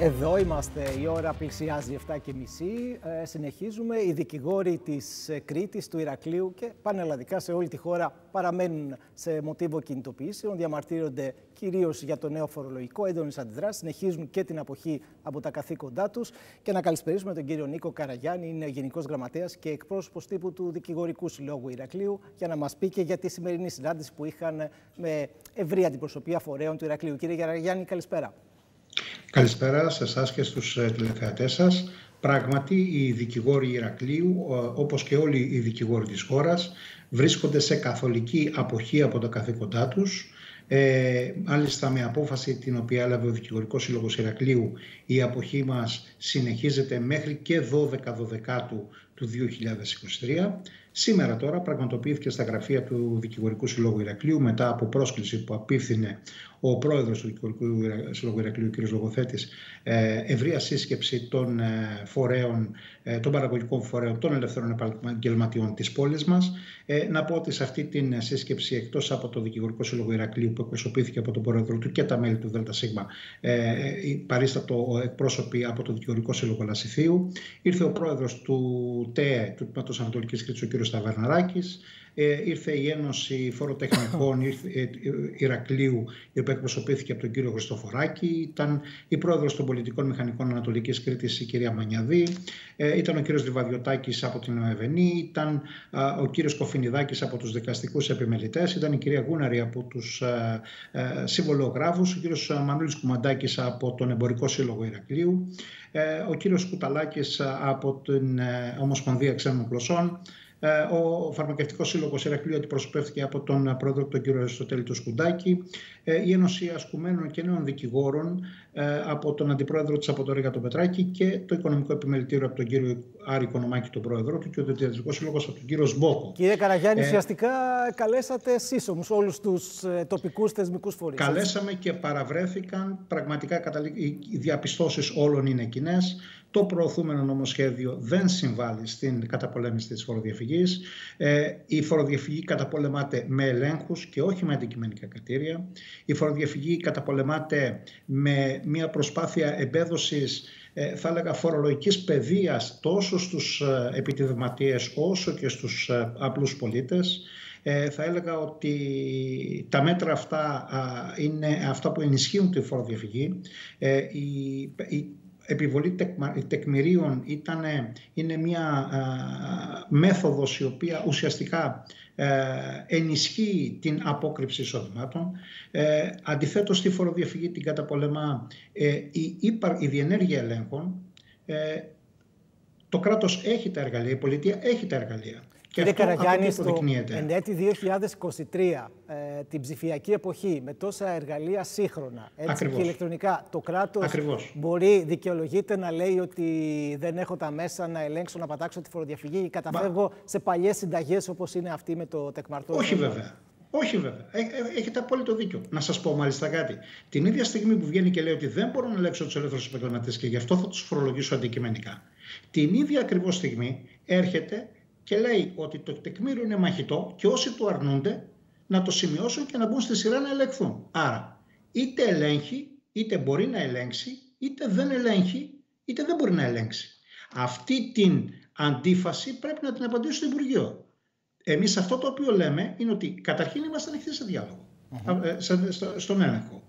Εδώ είμαστε, η ώρα πλησιάζει 7.30. Ε, συνεχίζουμε. Οι δικηγόροι της ε, Κρήτης, του Ηρακλείου και πανελλαδικά σε όλη τη χώρα παραμένουν σε μοτίβο κινητοποιήσεων. Διαμαρτύρονται κυρίως για το νέο φορολογικό, έντονε αντιδράσεις. Συνεχίζουν και την αποχή από τα καθήκοντά τους. Και να καλησπερίσουμε τον κύριο Νίκο Καραγιάννη, είναι Γενικός Γραμματέας και εκπρόσωπος τύπου του Δικηγορικού Συλλόγου Ηρακλείου, για να μας πει και για τη σημερινή συνάντηση που είχαν με ευρύ αντιπροσωπεία φορέων του Ηρακλείου. Κύριε Καραγιάννη, καλησπέρα. Καλησπέρα σε εσάς και στους ε, τηλεθεατές σας. Πράγματι, οι δικηγόροι Ηρακλείου, όπως και όλοι οι δικηγόροι της χώρας, βρίσκονται σε καθολική αποχή από τα καθήκοντά τους. Ε, μάλιστα με απόφαση την οποία έλαβε ο Δικηγορικός Σύλλογος Ηρακλείου η αποχή μας συνεχίζεται μέχρι και 12 12 του 2023. Σήμερα τώρα πραγματοποιήθηκε στα γραφεία του Δικηγορικού Συλλόγου Ηρακλείου μετά από πρόσκληση που απίφθινε ο πρόεδρος του Δικηγορικού Συλλόγου Ηρακλείου, κ. Λογοθέτης, ε, ευρεία σύσκεψη των ε, φορέων, ε, των παραγωγικών φορέων, των ελευθερών επαγγελματιών της πόλης μας. Να πω ότι σε αυτή την σύσκεψη, εκτός από το Δικηγορικό Σύλλογο Ηρακλείου που εκπροσωπήθηκε από τον πρόεδρο του και τα μέλη του ΔΣ, παρίστατο εκπρόσωποι από το Δικηγορικό Σύλλογο Λασιθίου, ήρθε ο πρόεδρος του ΤΕΕ, του Τμήματος Ανατολικής Κρήτης, ο κ. Σταβερναράκης, ε, ήρθε η Ένωση Φοροτεχνικών ήρθε, ε, Ηρακλείου, η οποία εκπροσωπήθηκε από τον κύριο Χριστοφοράκη. Ήταν η πρόεδρος των Πολιτικών Μηχανικών Ανατολικής Κρήτης, η κυρία Μανιαδή. Ε, ήταν ο κύριος Λιβαδιωτάκης από την ΟΕΒΕΝΗ. Ήταν ο κύριος Κοφινιδάκης από τους δικαστικούς επιμελητές. Ήταν η κυρία Γούναρη από τους ε, ε, συμβολογράφους. Ο κύριος Μανούλης Κουμαντάκης από τον Εμπορικό Σύλλογο Ηρακλείου. Ε, ο κύριος Κουταλάκης από την Ομοσπονδία Ξένων Γλωσσών, ε, ο Φαρμακευτικός Σύλλογος Ηρακλείου αντιπροσωπεύτηκε από τον πρόεδρο τον κύριο Αριστοτέλη του Σκουντάκη, ε, η Ένωση Ασκουμένων και Νέων Δικηγόρων ε, από τον αντιπρόεδρο της από τον Πετράκη και το Οικονομικό Επιμελητήριο από τον κύριο Άρη Κονομάκη, τον πρόεδρο του και ο Διατηρητικό Σύλλογος από τον κύριο Σμπόκο. Κύριε Καραγιάννη, ε, ουσιαστικά καλέσατε εσεί όμω όλους τους τοπικούς θεσμικούς φορείς. Καλέσαμε και παραβρέθηκαν. Πραγματικά οι διαπιστώσεις όλων είναι κοινές. Το προωθούμενο νομοσχέδιο δεν συμβάλλει στην καταπολέμηση της φοροδιαφυγής. Ε, η φοροδιαφυγή καταπολεμάται με ελέγχους και όχι με αντικειμενικά κριτήρια. Η φοροδιαφυγή καταπολεμάται με μια προσπάθεια εμπέδωσης ε, θα έλεγα φορολογικής παιδείας τόσο στους ε, επιτιδηματίες όσο και στους απλούς πολίτες. θα έλεγα ότι τα μέτρα αυτά είναι αυτά που ενισχύουν τη φοροδιαφυγή. η, επιβολή τεκμηρίων ήταν, είναι μια μέθοδος η οποία ουσιαστικά ε, ενισχύει την απόκρυψη εισοδημάτων. Ε, αντιθέτως στη φοροδιαφυγή την καταπολεμά ε, η, η διενέργεια ελέγχων. Ε, το κράτος έχει τα εργαλεία, η πολιτεία έχει τα εργαλεία. Κύριε Καραγιάννη, στο έτη 2023, ε, την ψηφιακή εποχή, με τόσα εργαλεία σύγχρονα έτσι και ηλεκτρονικά, το κράτος μπορεί, δικαιολογείται να λέει ότι δεν έχω τα μέσα να ελέγξω, να πατάξω τη φοροδιαφυγή ή καταφεύγω σε παλιές συνταγές όπως είναι αυτή με το τεκμαρτό. Όχι βέβαια. Όχι βέβαια. Ε, ε, έχετε απόλυτο δίκιο. Να σας πω μάλιστα κάτι. Την ίδια στιγμή που βγαίνει και λέει ότι δεν μπορώ να ελέγξω τους ελεύθερους επαγγελματίες και γι' αυτό θα τους φορολογήσω αντικειμενικά. Την ίδια ακριβώς στιγμή έρχεται και λέει ότι το τεκμήριο είναι μαχητό και όσοι του αρνούνται να το σημειώσουν και να μπουν στη σειρά να ελεγχθούν. Άρα, είτε ελέγχει, είτε μπορεί να ελέγξει, είτε δεν ελέγχει, είτε δεν μπορεί να ελέγξει. Αυτή την αντίφαση πρέπει να την απαντήσει στο Υπουργείο. Εμείς αυτό το οποίο λέμε είναι ότι καταρχήν είμαστε ανοιχτοί σε διάλογο, στον έλεγχο.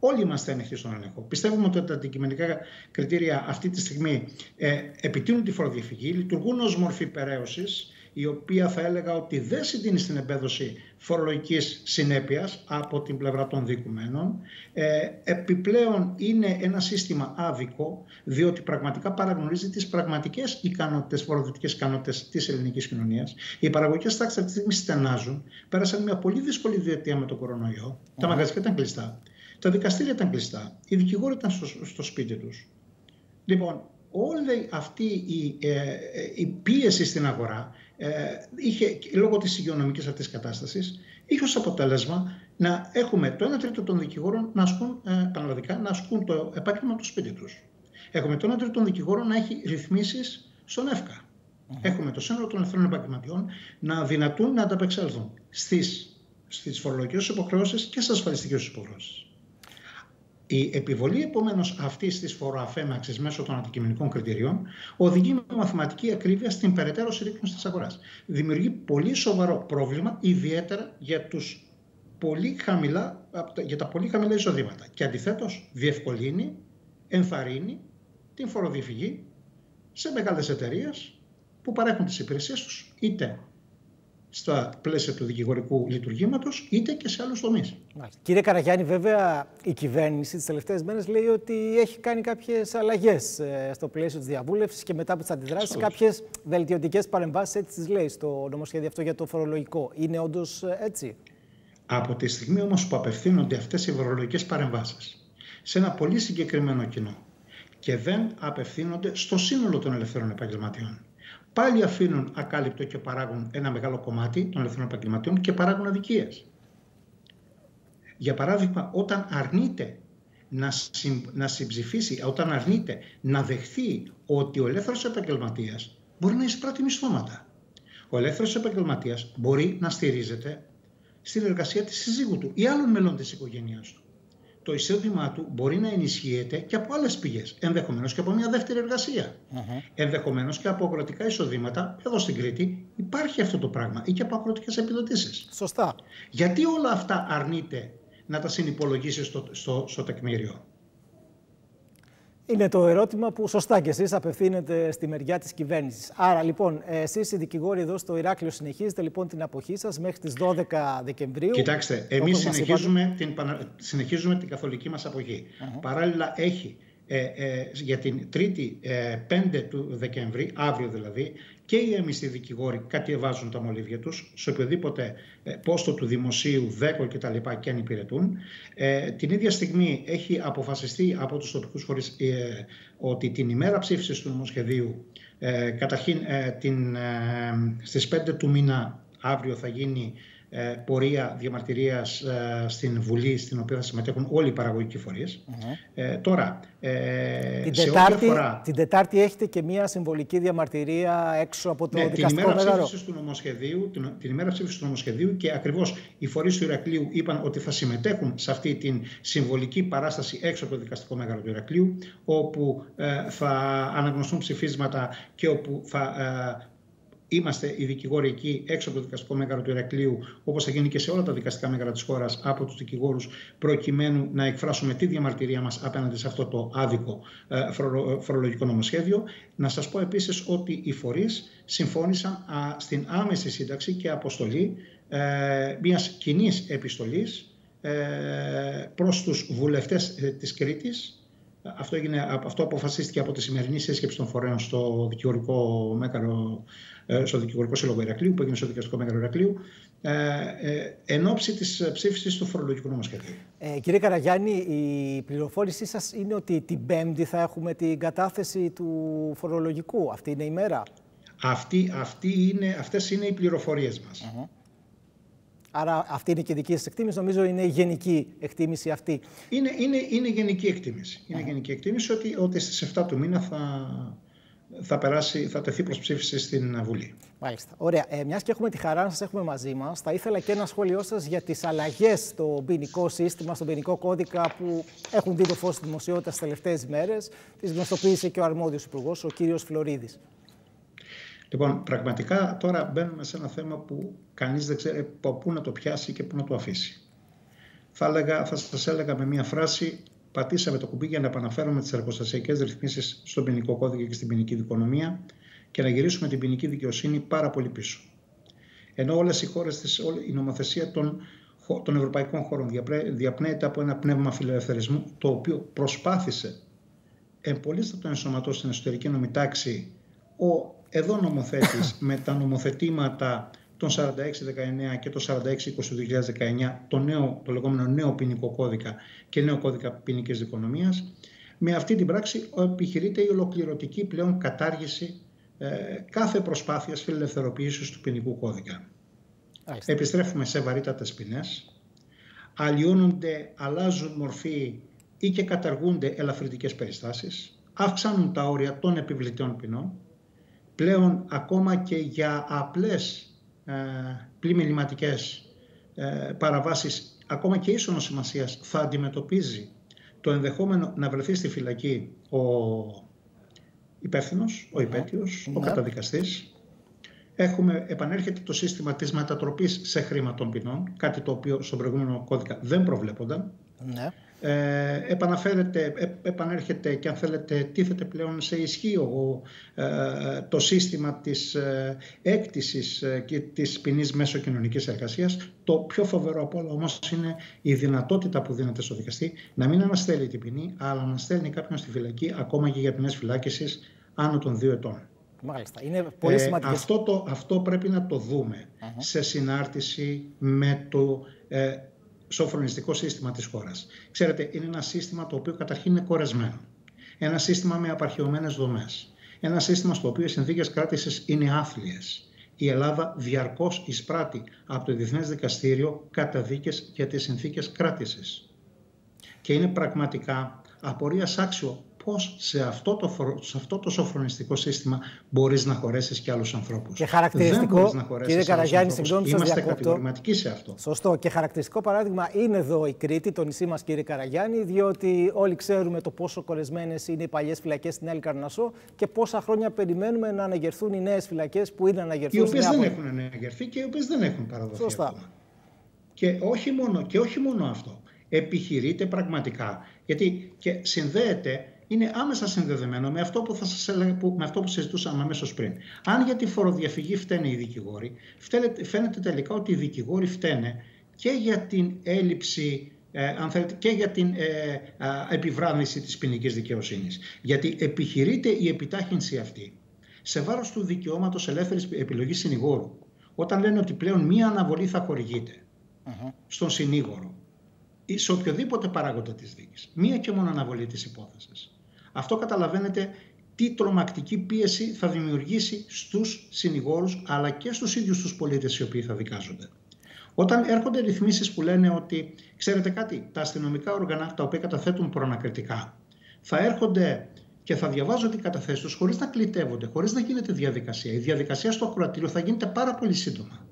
Όλοι είμαστε ανοιχτοί στον έλεγχο. Πιστεύουμε ότι τα αντικειμενικά κριτήρια αυτή τη στιγμή ε, επιτείνουν τη φοροδιαφυγή, λειτουργούν ως μορφή περαίωση, η οποία θα έλεγα ότι δεν συντείνει στην εμπέδωση φορολογικής συνέπειας από την πλευρά των δικουμένων. Ε, επιπλέον είναι ένα σύστημα άδικο, διότι πραγματικά παραγνωρίζει τις πραγματικές ικανότητες, φορολογικές ικανότητες της ελληνικής κοινωνίας. Οι παραγωγικές τάξεις αυτή τη στιγμή στενάζουν. Πέρασαν μια πολύ δύσκολη διετία με τον κορονοϊό. Τα μαγαζιά ήταν κλειστά. Τα δικαστήρια ήταν κλειστά. Οι δικηγόροι ήταν στο, στο σπίτι τους. Λοιπόν, όλη αυτή η, ε, η πίεση στην αγορά ε, είχε, λόγω της υγειονομικής αυτής κατάστασης, είχε ως αποτέλεσμα να έχουμε το 1 τρίτο των δικηγόρων να ασκούν, ε, να ασκούν το επάγγελμα του σπίτι τους. Έχουμε το 1 τρίτο των δικηγόρων να έχει ρυθμίσεις στον ΕΦΚΑ. Έχουμε το σύνολο των ελευθερών επαγγελματιών να δυνατούν να ανταπεξέλθουν στις, στις φορολογικές υποχρεώσεις και στις ασφαλιστικές υποχρεώσεις. Η επιβολή επομένως αυτής της φοροαφέμαξη μέσω των αντικειμενικών κριτηρίων οδηγεί με μαθηματική ακρίβεια στην περαιτέρω συρρήκνωση της αγοράς. Δημιουργεί πολύ σοβαρό πρόβλημα, ιδιαίτερα για, τους πολύ χαμηλά, για τα πολύ χαμηλά εισοδήματα. Και αντιθέτως διευκολύνει, ενθαρρύνει την φοροδιαφυγή σε μεγάλες εταιρείες που παρέχουν τις υπηρεσίες τους είτε στα πλαίσια του δικηγορικού λειτουργήματος, είτε και σε άλλους τομείς. Κύριε Καραγιάννη, βέβαια η κυβέρνηση τις τελευταίες μέρες λέει ότι έχει κάνει κάποιες αλλαγές ε, στο πλαίσιο της διαβούλευσης και μετά από τις αντιδράσεις κάποιες βελτιωτικές παρεμβάσεις, έτσι τις λέει στο νομοσχέδιο αυτό για το φορολογικό. Είναι όντως ε, έτσι; Από τη στιγμή όμως που απευθύνονται αυτές οι φορολογικές παρεμβάσεις σε ένα πολύ συγκεκριμένο κοινό και δεν απευθύνονται στο σύνολο των ελευθερών επαγγελματιών πάλι αφήνουν ακάλυπτο και παράγουν ένα μεγάλο κομμάτι των ελευθερών επαγγελματιών και παράγουν αδικίες. Για παράδειγμα, όταν αρνείται να, συμ, να συμψηφίσει, όταν αρνείται να δεχθεί ότι ο ελεύθερος επαγγελματίας μπορεί να εισπράττει μισθώματα. Ο ελεύθερος επαγγελματίας μπορεί να στηρίζεται στην εργασία της συζύγου του ή άλλων μελών της οικογένειάς του το εισόδημά του μπορεί να ενισχύεται και από άλλες πηγές. Ενδεχομένως και από μια δεύτερη εργασία. Uh-huh. Ενδεχομένως και από αγροτικά εισοδήματα. Εδώ στην Κρήτη υπάρχει αυτό το πράγμα ή και από αγροτικέ επιδοτήσεις. Σωστά. Γιατί όλα αυτά αρνείται να τα συνυπολογίσεις στο, στο, στο τεκμήριο; Είναι το ερώτημα που σωστά και εσείς απευθύνετε στη μεριά της κυβέρνησης. Άρα λοιπόν, εσείς οι δικηγόροι εδώ στο Ηράκλειο συνεχίζετε λοιπόν την αποχή σας μέχρι τις 12 Δεκεμβρίου. Κοιτάξτε, εμείς συνεχίζουμε την, συνεχίζουμε την καθολική μας αποχή. Παράλληλα έχει ε, ε, για την 3η ε, 5 του Δεκεμβρίου, αύριο δηλαδή, και οι έμιστοι δικηγόροι κατεβάζουν τα μολύβια τους σε οποιοδήποτε ε, πόστο του δημοσίου, δέκο κτλ. και αν υπηρετούν. Ε, την ίδια στιγμή έχει αποφασιστεί από τους τοπικούς φορείς ε, ότι την ημέρα ψήφισης του νομοσχεδίου, ε, καταρχήν ε, την, στις 5 του μήνα αύριο θα γίνει ε, πορεία διαμαρτυρίας ε, στην Βουλή, στην οποία θα συμμετέχουν όλοι οι παραγωγικοί φορείς. Ε, τώρα, ε, την, τετάρτη, αφορά... την Τετάρτη έχετε και μία συμβολική διαμαρτυρία έξω από το ναι, δικαστικό την ημέρα ψήφισης του νομοσχεδίου, την, την ημέρα ψήφισης του νομοσχεδίου και ακριβώς οι φορείς του Ηρακλείου είπαν ότι θα συμμετέχουν σε αυτή την συμβολική παράσταση έξω από το δικαστικό μέγαρο του Ηρακλείου, όπου θα αναγνωστούν ψηφίσματα και όπου θα Είμαστε οι δικηγόροι εκεί έξω από το δικαστικό μέγαρο του Ηρακλείου, όπως θα γίνει και σε όλα τα δικαστικά μέγαρα της χώρας από τους δικηγόρους, προκειμένου να εκφράσουμε τη διαμαρτυρία μας απέναντι σε αυτό το άδικο ε, φορολογικό νομοσχέδιο. Να σας πω επίσης ότι οι φορείς συμφώνησαν στην άμεση σύνταξη και αποστολή ε, μιας κοινής επιστολής ε, προς τους βουλευτές της Κρήτης αυτό, έγινε, αυτό αποφασίστηκε από τη σημερινή σύσκεψη των φορέων στο δικηγορικό μέγαρο ε, στο Δικηγορικό Σύλλογο Ηρακλείου, που έγινε στο Δικαστικό Μέγαρο Ηρακλείου, ε, ε, εν ώψη της ψήφισης του φορολογικού νομοσχεδίου. Ε, κύριε Καραγιάννη, η πληροφόρησή σας είναι ότι την Πέμπτη θα έχουμε την κατάθεση του φορολογικού; Αυτή είναι η μέρα; Αυτή, αυτή είναι, αυτές είναι οι πληροφορίες μας. Άρα αυτή είναι και δική σας εκτίμηση. Νομίζω είναι η γενική εκτίμηση αυτή. Είναι, είναι, είναι γενική εκτίμηση. Είναι γενική εκτίμηση ότι, ότι στις 7 του μήνα θα, θα, περάσει, θα τεθεί προς ψήφιση στην Βουλή. Μάλιστα. Ωραία. Ε, Μιας και έχουμε τη χαρά να σας έχουμε μαζί μας, θα ήθελα και ένα σχόλιο σας για τις αλλαγές στο ποινικό σύστημα, στον ποινικό κώδικα που έχουν δει το φως στη δημοσιότητας τις τελευταίες μέρες. Τις γνωστοποίησε και ο αρμόδιος υπουργός, ο κύριος Φλωρίδης. Λοιπόν, πραγματικά τώρα μπαίνουμε σε ένα θέμα που κανείς δεν ξέρει πού να το πιάσει και πού να το αφήσει. Θα, έλεγα, θα σας έλεγα με μία φράση πατήσαμε το κουμπί για να επαναφέρουμε τις εργοστασιακές ρυθμίσεις στον ποινικό κώδικα και στην ποινική δικονομία και να γυρίσουμε την ποινική δικαιοσύνη πάρα πολύ πίσω. Ενώ όλες οι χώρες, η νομοθεσία των, των ευρωπαϊκών χωρών διαπνέεται από ένα πνεύμα φιλελευθερισμού, το οποίο προσπάθησε εμπολίστα το ενσωματώσει στην εσωτερική νομιτάξη ο εδώ νομοθέτης με τα νομοθετήματα τον 4619 και το 4620 του 2019, το, νέο, το λεγόμενο νέο ποινικό κώδικα και νέο κώδικα ποινικής δικονομίας. Με αυτή την πράξη επιχειρείται η ολοκληρωτική πλέον κατάργηση ε, κάθε προσπάθειας φιλελευθεροποίησης του ποινικού κώδικα. Επιστρέφουμε σε βαρύτατες ποινές, αλλοιώνονται, αλλάζουν μορφή ή και καταργούνται ελαφρυντικές περιστάσεις, αυξάνουν τα όρια των επιβλητών ποινών, πλέον ακόμα και για απλές ε, πλημεληματικές ε, παραβάσεις ακόμα και ίσονος σημασίας θα αντιμετωπίζει το ενδεχόμενο να βρεθεί στη φυλακή ο υπεύθυνος, ο υπέτειος, ο ναι. καταδικαστής. Έχουμε, επανέρχεται το σύστημα της μετατροπής σε χρήμα των ποινών, κάτι το οποίο στον προηγούμενο κώδικα δεν προβλέπονταν. Ναι ε, επαναφέρεται, επανέρχεται και αν θέλετε τίθεται πλέον σε ισχύ ε, το σύστημα της ε, έκτησης ε, και της ποινής μέσω κοινωνικής εργασίας. Το πιο φοβερό από όλα όμως είναι η δυνατότητα που δίνεται στο δικαστή να μην αναστέλει την ποινή, αλλά να στέλνει κάποιον στη φυλακή ακόμα και για ποινές φυλάκισης άνω των δύο ετών. Μάλιστα. Είναι πολύ σημαντικό. αυτό, το, αυτό πρέπει να το δούμε σε συνάρτηση με το σοφρονιστικό σύστημα της χώρας. Ξέρετε, είναι ένα σύστημα το οποίο καταρχήν είναι κορεσμένο. Ένα σύστημα με απαρχαιωμένες δομές. Ένα σύστημα στο οποίο οι συνθήκες κράτησης είναι άθλιες. Η Ελλάδα διαρκώς εισπράττει από το Διεθνές Δικαστήριο καταδίκες για τις συνθήκες κράτησης. Και είναι πραγματικά απορίας άξιο πώς σε αυτό το, σε αυτό το σοφρονιστικό σύστημα μπορείς να χωρέσεις και άλλους ανθρώπους. Και χαρακτηριστικό, κύριε Καραγιάννη, συγγνώμη σας Είμαστε κατηγορηματικοί σε αυτό. Σωστό. Και χαρακτηριστικό παράδειγμα είναι εδώ η Κρήτη, το νησί μας κύριε Καραγιάννη, διότι όλοι ξέρουμε το πόσο κορεσμένες είναι οι παλιές φυλακές στην Έλλη Καρνασό και πόσα χρόνια περιμένουμε να αναγερθούν οι νέες φυλακές που είναι αναγερθούν. Οι οποίες δεν έχουν αναγερθεί και οι οποίες δεν έχουν παραδοθεί. Σωστά. Και όχι, μόνο, και όχι μόνο αυτό. Επιχειρείται πραγματικά. Γιατί και συνδέεται είναι άμεσα συνδεδεμένο με αυτό που, θα σας έλεγα, που, με αυτό που συζητούσαμε αμέσως πριν. Αν για τη φοροδιαφυγή φταίνε οι δικηγόροι, φαίνεται τελικά ότι οι δικηγόροι φταίνε και για την έλλειψη ε, αν θέλετε, και για την ε, επιβράδυνση της ποινικής δικαιοσύνης. Γιατί επιχειρείται η επιτάχυνση αυτή σε βάρος του δικαιώματος ελεύθερης επιλογής συνηγόρου. Όταν λένε ότι πλέον μία αναβολή θα χορηγείται στον συνήγορο ή σε οποιοδήποτε παράγοντα της δίκης. Μία και μόνο αναβολή της υπόθεσης. Αυτό καταλαβαίνετε τι τρομακτική πίεση θα δημιουργήσει στους συνηγόρους αλλά και στους ίδιους τους πολίτες οι οποίοι θα δικάζονται. Όταν έρχονται ρυθμίσεις που λένε ότι, ξέρετε κάτι, τα αστυνομικά όργανα τα οποία καταθέτουν προανακριτικά θα έρχονται και θα διαβάζουν την καταθέση τους χωρίς να κλητεύονται, χωρίς να γίνεται διαδικασία. Η διαδικασία στο ακροατήριο θα γίνεται πάρα πολύ σύντομα.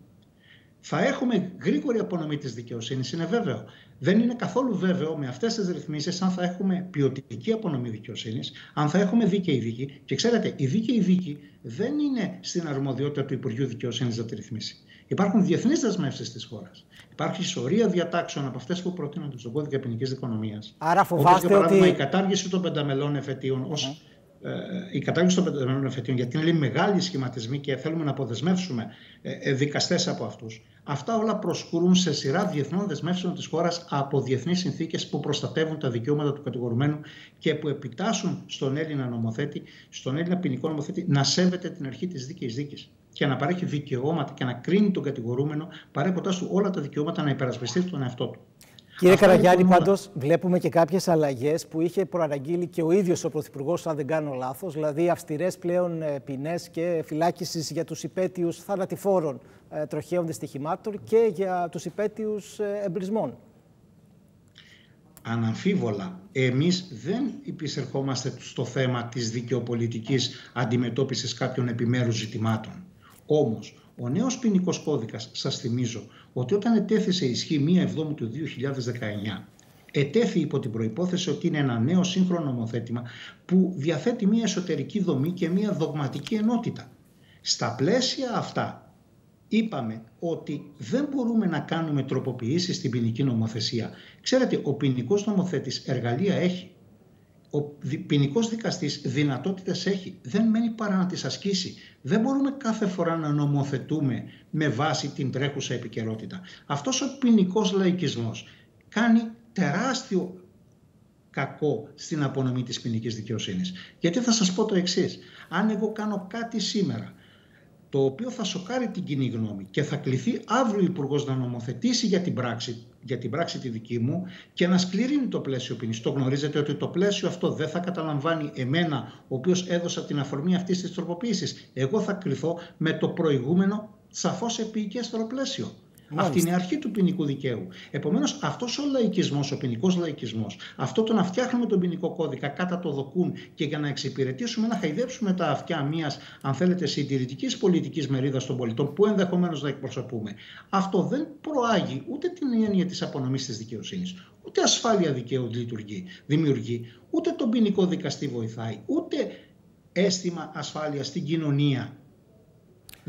Θα έχουμε γρήγορη απονομή της δικαιοσύνης, είναι βέβαιο. Δεν είναι καθόλου βέβαιο με αυτές τις ρυθμίσεις αν θα έχουμε ποιοτική απονομή δικαιοσύνης, αν θα έχουμε δίκαιη δίκη. Και ξέρετε, η δίκαιη δίκη δεν είναι στην αρμοδιότητα του Υπουργείου Δικαιοσύνης να τη ρυθμίσει. Υπάρχουν διεθνείς δεσμεύσεις της χώρας. Υπάρχει σωρία διατάξεων από αυτές που προτείνονται στον κώδικα ποινικής δικονομίας. Άρα φοβάστε για παράδειγμα, ότι... η κατάργηση των πενταμελών εφετείων ως ε, η κατάργηση των πενταμένων εφετείων, γιατί είναι μεγάλοι σχηματισμοί και θέλουμε να αποδεσμεύσουμε ε, ε, δικαστές από αυτούς. Αυτά όλα προσκουρούν σε σειρά διεθνών δεσμεύσεων της χώρας από διεθνείς συνθήκες που προστατεύουν τα δικαιώματα του κατηγορουμένου και που επιτάσσουν στον Έλληνα νομοθέτη, στον Έλληνα ποινικό νομοθέτη, να σέβεται την αρχή της δίκαιης δίκης και να παρέχει δικαιώματα και να κρίνει τον κατηγορούμενο παρέχοντάς του όλα τα δικαιώματα να υπερασπιστεί τον εαυτό του. Κύριε Καραγιάννη, πάντως, βλέπουμε και κάποιες αλλαγές που είχε προαναγγείλει και ο ίδιος ο Πρωθυπουργός, αν δεν κάνω λάθος, δηλαδή αυστηρές πλέον ε, ποινές και φυλάκιση για τους υπέτειους θανατηφόρων ε, τροχαίων δυστυχημάτων και για τους υπέτειους ε, εμπρισμών. Αναμφίβολα, εμείς δεν υπησερχόμαστε στο θέμα της δικαιοπολιτικής αντιμετώπισης κάποιων επιμέρους ζητημάτων. Όμως, ο νέος ποινικός κώδικας, σας θυμίζω, ότι όταν ετέθησε ισχύ 1 Εβδόμου του 2019, ετέθη υπό την προϋπόθεση ότι είναι ένα νέο σύγχρονο νομοθέτημα που διαθέτει μια εσωτερική δομή και μια δογματική ενότητα. Στα πλαίσια αυτά είπαμε ότι δεν μπορούμε να κάνουμε τροποποιήσεις στην ποινική νομοθεσία. Ξέρετε, ο ποινικός νομοθέτης εργαλεία έχει ο ποινικός δικαστής δυνατότητες έχει, δεν μένει παρά να τις ασκήσει. Δεν μπορούμε κάθε φορά να νομοθετούμε με βάση την τρέχουσα επικαιρότητα. Αυτός ο ποινικός λαϊκισμός κάνει τεράστιο κακό στην απονομή της ποινικής δικαιοσύνης. Γιατί θα σας πω το εξής. Αν εγώ κάνω κάτι σήμερα το οποίο θα σοκάρει την κοινή γνώμη και θα κληθεί αύριο ο Υπουργός να νομοθετήσει για την πράξη, για την πράξη τη δική μου και να σκληρύνει το πλαίσιο ποινής. Το γνωρίζετε ότι το πλαίσιο αυτό δεν θα καταλαμβάνει εμένα, ο οποίος έδωσα την αφορμή αυτής της τροποποίησης. Εγώ θα κληθώ με το προηγούμενο σαφώς επίκαιρο πλαίσιο. Αυτή είναι η αρχή του ποινικού δικαίου. Επομένως, αυτός ο λαϊκισμός, ο ποινικός λαϊκισμός, αυτό το να φτιάχνουμε τον ποινικό κώδικα κατά το δοκούν και για να εξυπηρετήσουμε, να χαϊδέψουμε τα αυτιά μιας, αν θέλετε, συντηρητικής πολιτικής μερίδας των πολιτών που ενδεχομένως να εκπροσωπούμε, αυτό δεν προάγει ούτε την έννοια της απονομής της δικαιοσύνης, ούτε ασφάλεια δικαίου λειτουργεί, δημιουργεί, ούτε τον ποινικό δικαστή βοηθάει, ούτε αίσθημα ασφάλειας στην κοινωνία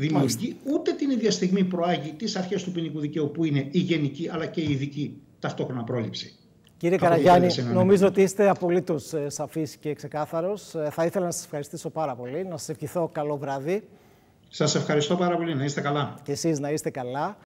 δημιουργεί, ούτε την ίδια στιγμή προάγει τις αρχές του ποινικού δικαίου που είναι η γενική αλλά και η ειδική ταυτόχρονα πρόληψη. Κύριε Καραγιάννη, νομίζω ότι είστε απολύτως ε, σαφής και ξεκάθαρος. Ε, θα ήθελα να σας ευχαριστήσω πάρα πολύ, να σας ευχηθώ καλό βράδυ. Σας ευχαριστώ πάρα πολύ. Να είστε καλά. Και εσείς να είστε καλά.